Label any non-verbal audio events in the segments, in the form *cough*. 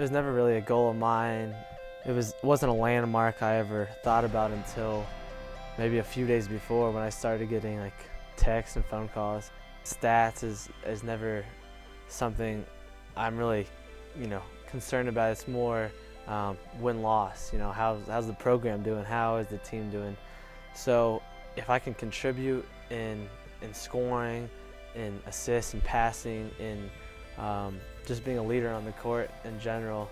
It was never really a goal of mine. It was wasn't a landmark I ever thought about until maybe a few days before when I started getting like texts and phone calls. Stats is is never something I'm really, you know, concerned about. It's more um, win loss. You know, how's how's the program doing? How is the team doing? So if I can contribute in in scoring, in assists and passing, in um, just being a leader on the court in general,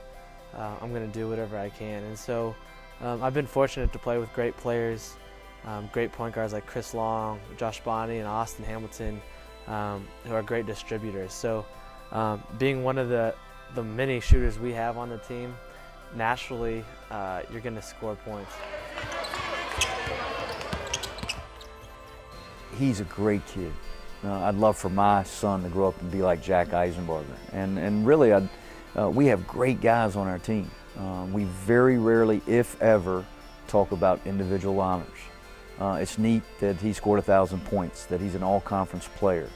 uh, I'm going to do whatever I can. And so um, I've been fortunate to play with great players, um, great point guards like Chris Long, Josh Bonney, and Austin Hamilton, um, who are great distributors. So um, being one of the, the many shooters we have on the team, naturally uh, you're going to score points. He's a great kid. Uh, I'd love for my son to grow up and be like Jack Isenbarger. And, and really, uh, we have great guys on our team. Um, we very rarely, if ever, talk about individual honors. Uh, it's neat that he scored a 1,000 points, that he's an all-conference player.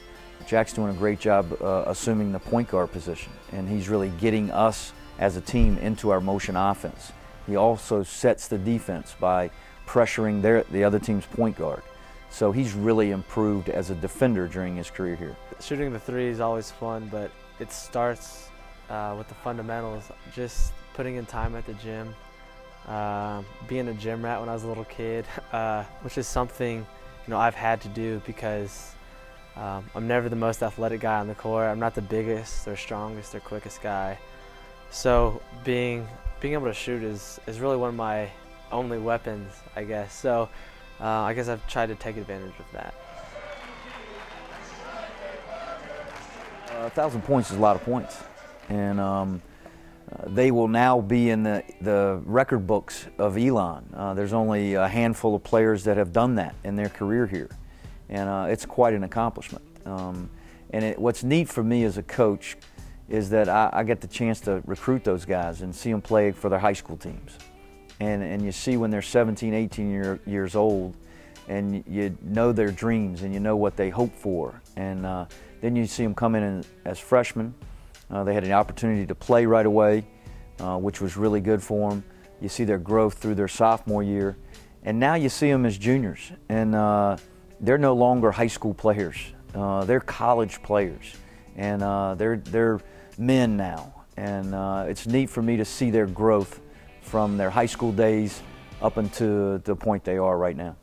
Jack's doing a great job uh, assuming the point guard position, and he's really getting us as a team into our motion offense. He also sets the defense by pressuring their, the other team's point guard. So he's really improved as a defender during his career here. Shooting the three is always fun, but it starts uh, with the fundamentals. Just putting in time at the gym, uh, being a gym rat when I was a little kid, *laughs* uh, which is something you know I've had to do because um, I'm never the most athletic guy on the court. I'm not the biggest or strongest or quickest guy. So being being able to shoot is is really one of my only weapons, I guess. So uh, I guess I've tried to take advantage of that. A thousand points is a lot of points, and um, uh, they will now be in the, the record books of Elon. Uh, there's only a handful of players that have done that in their career here, and uh, it's quite an accomplishment. Um, and it, what's neat for me as a coach is that I, I, get the chance to recruit those guys and see them play for their high school teams and, and you see when they're 17, 18 year, years old, and you know their dreams and you know what they hope for. And uh, then you see them come in as freshmen. Uh, they had an opportunity to play right away, uh, which was really good for them. You see their growth through their sophomore year. And now you see them as juniors, and uh, they're no longer high school players. Uh, they're college players, and uh, they're, they're men now. And it's neat for me to see their growth from their high school days up until the point they are right now.